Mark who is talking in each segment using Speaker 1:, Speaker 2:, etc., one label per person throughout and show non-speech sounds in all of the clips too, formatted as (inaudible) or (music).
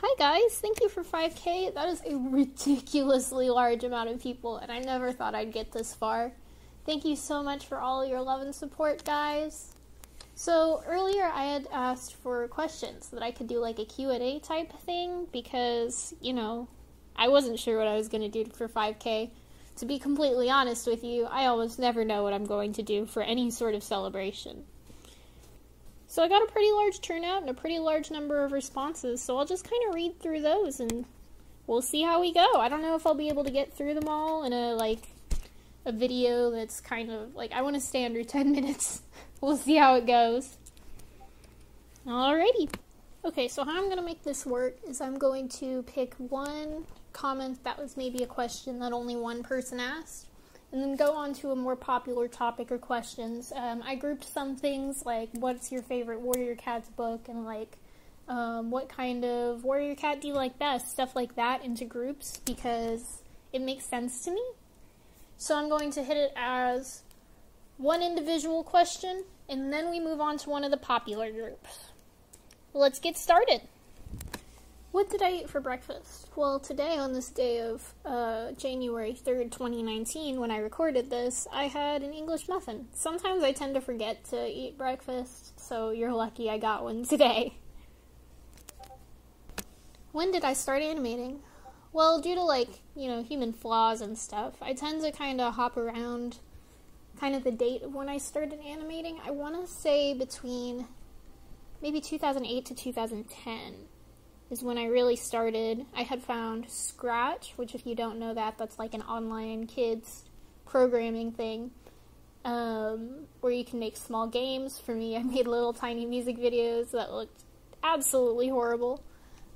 Speaker 1: Hi guys, thank you for 5k. That is a ridiculously large amount of people, and I never thought I'd get this far. Thank you so much for all your love and support, guys. So earlier I had asked for questions that I could do like a Q&A type thing because, you know, I wasn't sure what I was going to do for 5k. To be completely honest with you, I almost never know what I'm going to do for any sort of celebration. So I got a pretty large turnout and a pretty large number of responses, so I'll just kind of read through those and we'll see how we go. I don't know if I'll be able to get through them all in a like a video that's kind of like I want to stay under (laughs) 10 minutes. (laughs) we'll see how it goes. Alrighty. Okay, so how I'm going to make this work is I'm going to pick one comment that was maybe a question that only one person asked and then go on to a more popular topic or questions. Um, I grouped some things like what's your favorite Warrior Cats book and like um, what kind of Warrior Cat do you like best, stuff like that into groups because it makes sense to me. So I'm going to hit it as one individual question and then we move on to one of the popular groups. Let's get started. What did I eat for breakfast? Well, today, on this day of uh, January 3rd, 2019, when I recorded this, I had an English muffin. Sometimes I tend to forget to eat breakfast, so you're lucky I got one today. When did I start animating? Well, due to like, you know, human flaws and stuff, I tend to kind of hop around kind of the date of when I started animating. I want to say between maybe 2008 to 2010 is when I really started. I had found Scratch, which, if you don't know that, that's like an online kids programming thing um, where you can make small games. For me, I (laughs) made little tiny music videos that looked absolutely horrible.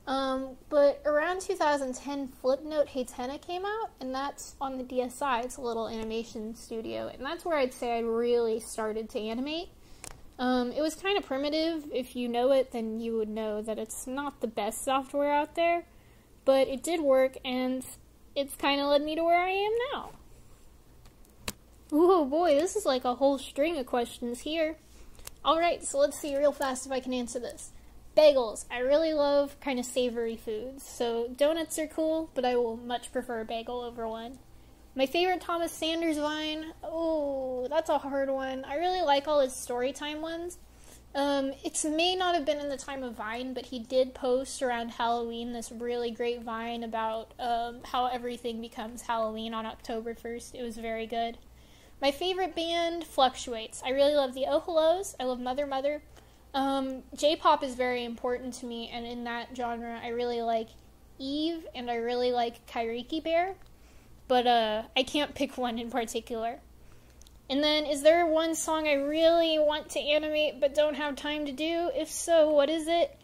Speaker 1: Um, but around 2010, Flipnote Hey came out, and that's on the DSI. It's a little animation studio, and that's where I'd say I really started to animate. Um, it was kind of primitive. If you know it, then you would know that it's not the best software out there, but it did work, and it's kind of led me to where I am now. Oh boy, this is like a whole string of questions here. Alright, so let's see real fast if I can answer this. Bagels. I really love kind of savory foods, so donuts are cool, but I will much prefer a bagel over one. My favorite Thomas Sanders Vine, oh, that's a hard one. I really like all his storytime ones. Um, it may not have been in the time of Vine, but he did post around Halloween this really great Vine about um, how everything becomes Halloween on October 1st. It was very good. My favorite band fluctuates. I really love the Oh Hellos. I love Mother Mother. Um, J-pop is very important to me, and in that genre, I really like Eve and I really like Kairiki Bear but uh, I can't pick one in particular. And then, is there one song I really want to animate but don't have time to do? If so, what is it?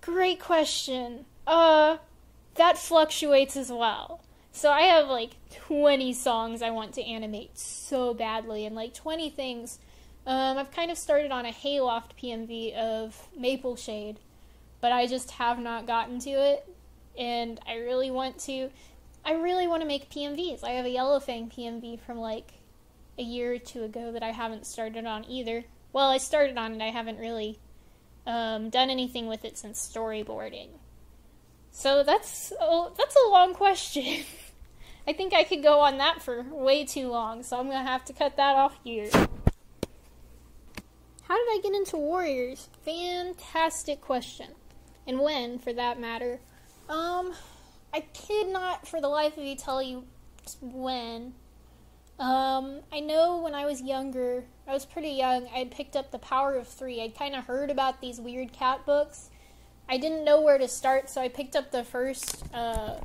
Speaker 1: Great question. Uh, that fluctuates as well. So I have like 20 songs I want to animate so badly, and like 20 things. Um, I've kind of started on a Hayloft PMV of Mapleshade, but I just have not gotten to it, and I really want to. I really want to make PMVs. I have a Yellowfang PMV from like a year or two ago that I haven't started on either. Well, I started on it, I haven't really um, done anything with it since storyboarding. So that's oh, that's a long question. (laughs) I think I could go on that for way too long, so I'm gonna have to cut that off here. How did I get into Warriors? Fantastic question. And when, for that matter. Um, I could not for the life of me tell you when. Um, I know when I was younger, I was pretty young, I had picked up The Power of Three. I'd kind of heard about these weird cat books. I didn't know where to start, so I picked up the first uh,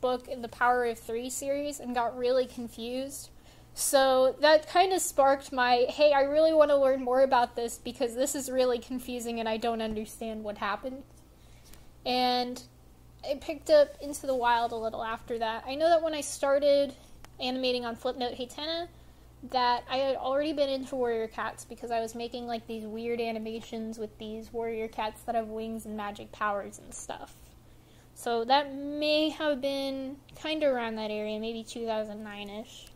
Speaker 1: book in the Power of Three series and got really confused. So that kind of sparked my hey, I really want to learn more about this because this is really confusing and I don't understand what happened. And I picked up Into the Wild a little after that. I know that when I started animating on Flipnote Hey that I had already been into warrior cats because I was making like these weird animations with these warrior cats that have wings and magic powers and stuff. So that may have been kind of around that area, maybe 2009 ish.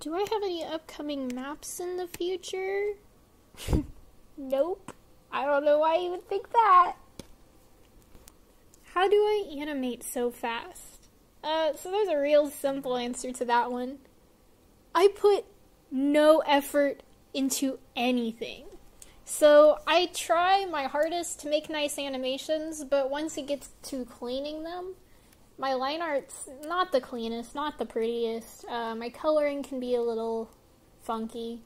Speaker 1: Do I have any upcoming maps in the future? (laughs) nope. I don't know why you would think that. How do I animate so fast? Uh, so there's a real simple answer to that one. I put no effort into anything. So I try my hardest to make nice animations, but once it gets to cleaning them, my line art's not the cleanest, not the prettiest. Uh, my coloring can be a little funky.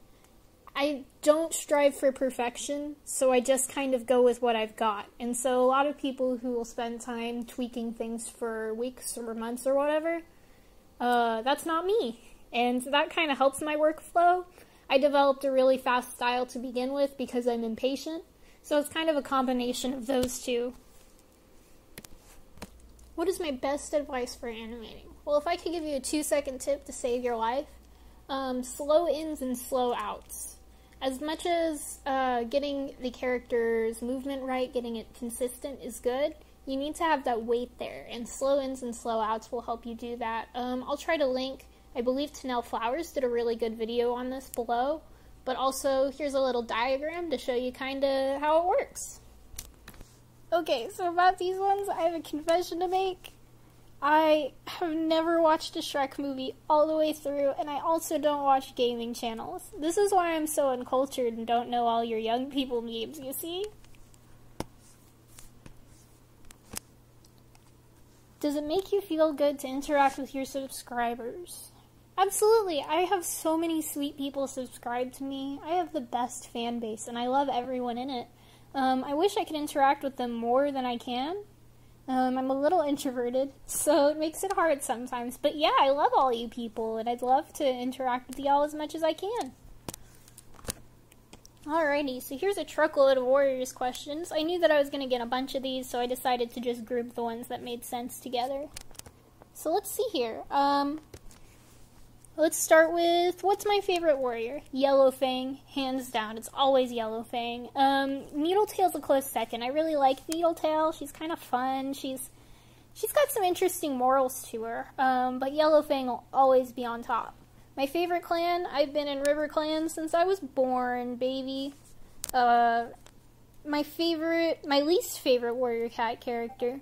Speaker 1: I don't strive for perfection, so I just kind of go with what I've got. And so a lot of people who will spend time tweaking things for weeks or months or whatever, uh, that's not me. And that kind of helps my workflow. I developed a really fast style to begin with because I'm impatient, so it's kind of a combination of those two. What is my best advice for animating? Well, if I could give you a two second tip to save your life, um, slow ins and slow outs as much as uh, getting the character's movement right, getting it consistent is good, you need to have that weight there, and slow ins and slow outs will help you do that. Um, I'll try to link, I believe Tennelle Flowers did a really good video on this below, but also here's a little diagram to show you kind of how it works. Okay, so about these ones, I have a confession to make. I have never watched a Shrek movie all the way through, and I also don't watch gaming channels. This is why I'm so uncultured and don't know all your young people memes, you see? Does it make you feel good to interact with your subscribers? Absolutely. I have so many sweet people subscribe to me. I have the best fan base, and I love everyone in it. Um, I wish I could interact with them more than I can, um, I'm a little introverted, so it makes it hard sometimes. But yeah, I love all you people, and I'd love to interact with y'all as much as I can. Alrighty, so here's a truckload of Warriors questions. I knew that I was going to get a bunch of these, so I decided to just group the ones that made sense together. So let's see here. Um, Let's start with what's my favorite warrior? Yellowfang, hands down. It's always Yellowfang. Um, Needletail's a close second. I really like Needletail. She's kind of fun. She's she's got some interesting morals to her. Um, but Yellowfang will always be on top. My favorite clan. I've been in RiverClan since I was born, baby. Uh, my favorite, my least favorite warrior cat character.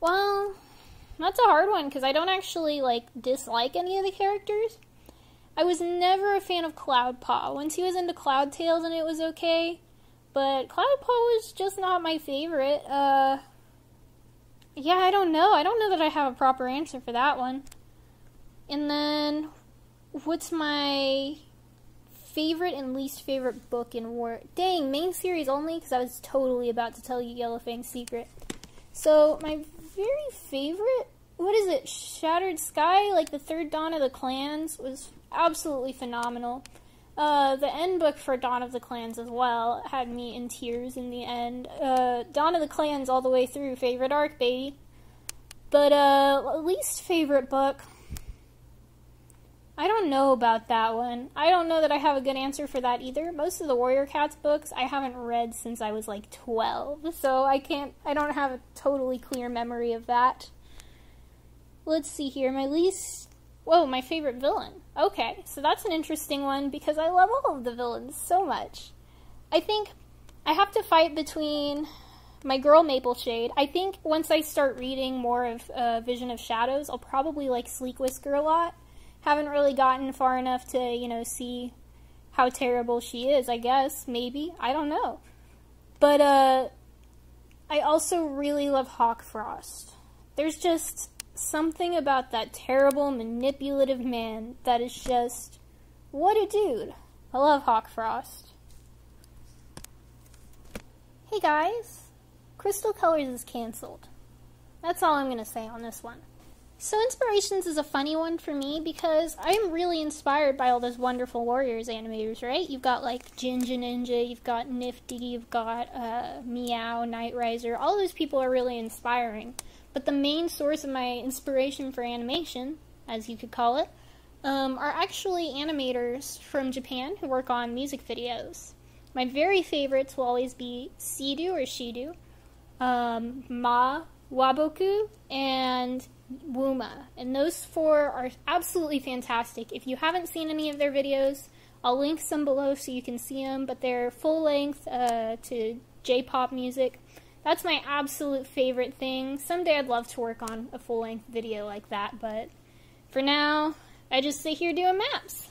Speaker 1: Well, that's a hard one because I don't actually like dislike any of the characters. I was never a fan of Cloudpaw. Once he was into Cloud Tails and it was okay, but Cloudpaw was just not my favorite. Uh, yeah, I don't know. I don't know that I have a proper answer for that one. And then, what's my favorite and least favorite book in War? Dang, main series only because I was totally about to tell you Yellowfang's secret. So my very favorite, what is it, Shattered Sky, like the third Dawn of the Clans, was absolutely phenomenal. Uh, the end book for Dawn of the Clans as well had me in tears in the end. Uh, Dawn of the Clans all the way through, favorite arc, baby. But, uh, least favorite book, I don't know about that one. I don't know that I have a good answer for that either. Most of the Warrior Cats books I haven't read since I was like 12, so I can't, I don't have a totally clear memory of that. Let's see here. My least, whoa, my favorite villain. Okay, so that's an interesting one because I love all of the villains so much. I think I have to fight between my girl Mapleshade. I think once I start reading more of uh, Vision of Shadows, I'll probably like Sleekwhisker a lot haven't really gotten far enough to, you know, see how terrible she is, I guess. Maybe. I don't know. But, uh, I also really love Hawkfrost. There's just something about that terrible, manipulative man that is just. What a dude. I love Hawkfrost. Hey guys, Crystal Colors is canceled. That's all I'm going to say on this one. So Inspirations is a funny one for me because I'm really inspired by all those wonderful Warriors animators, right? You've got like Jinja Ninja, you've got Nifty, you've got uh, Meow, Night Riser. All those people are really inspiring. But the main source of my inspiration for animation, as you could call it, um, are actually animators from Japan who work on music videos. My very favorites will always be Sidu or Shidu, um, Mah Waboku, and WOOMA. And those four are absolutely fantastic. If you haven't seen any of their videos, I'll link some below so you can see them, but they're full length uh, to J-pop music. That's my absolute favorite thing. Someday I'd love to work on a full length video like that, but for now, I just sit here doing maps.